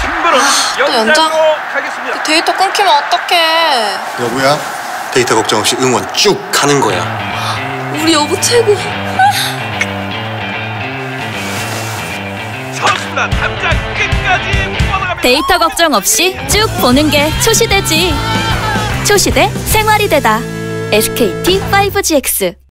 승부는 아, 또 연장? 연장으로 가겠습니다. 그 데이터 끊기면 어떡해. 여보야 데이터 걱정 없이 응원 쭉 가는 거야 우리 여보 최고. 선수단 담장 끝까지 뻗어갑니다. 데이터 걱정 없이 쭉 보는 게 초시대지. 초시대 생활이 되다. SKT 5GX